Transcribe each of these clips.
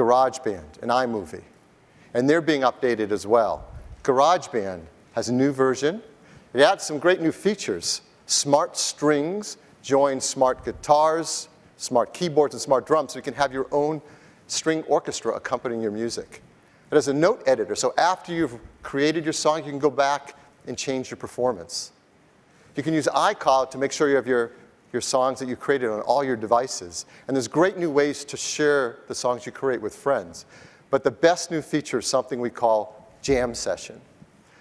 GarageBand and iMovie. And they're being updated as well. GarageBand has a new version. It adds some great new features. Smart strings join smart guitars, smart keyboards, and smart drums, so you can have your own string orchestra accompanying your music. It has a note editor, so after you've created your song, you can go back and change your performance. You can use iCloud to make sure you have your, your songs that you created on all your devices. And there's great new ways to share the songs you create with friends. But the best new feature is something we call Jam Session.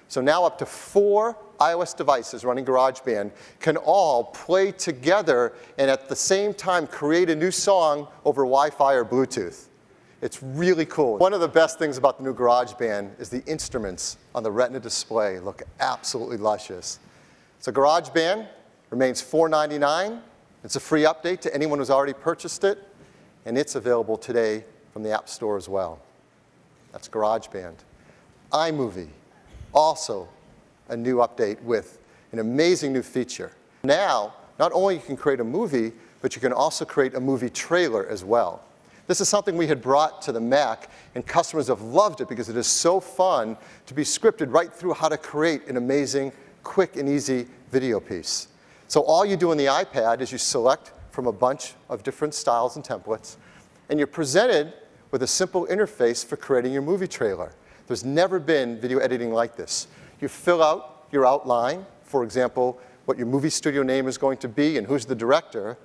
So now up to four iOS devices running GarageBand can all play together and at the same time create a new song over Wi-Fi or Bluetooth. It's really cool. One of the best things about the new GarageBand is the instruments on the Retina display look absolutely luscious. So GarageBand remains $4.99. It's a free update to anyone who's already purchased it, and it's available today from the App Store as well. That's GarageBand. iMovie, also a new update with an amazing new feature. Now, not only you can create a movie, but you can also create a movie trailer as well. This is something we had brought to the Mac, and customers have loved it because it is so fun to be scripted right through how to create an amazing, quick and easy video piece. So all you do on the iPad is you select from a bunch of different styles and templates, and you're presented with a simple interface for creating your movie trailer. There's never been video editing like this. You fill out your outline, for example, what your movie studio name is going to be and who's the director,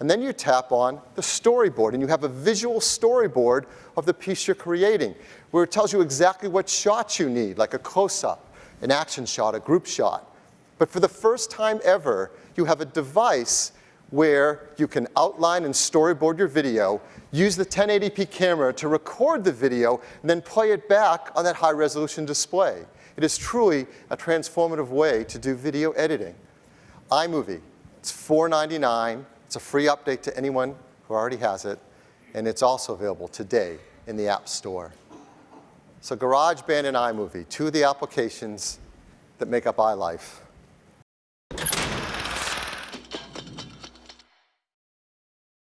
and then you tap on the storyboard, and you have a visual storyboard of the piece you're creating, where it tells you exactly what shots you need, like a close-up, an action shot, a group shot. But for the first time ever, you have a device where you can outline and storyboard your video, use the 1080p camera to record the video, and then play it back on that high-resolution display. It is truly a transformative way to do video editing. iMovie, it's $4.99. It's a free update to anyone who already has it, and it's also available today in the App Store. So GarageBand and iMovie, two of the applications that make up iLife.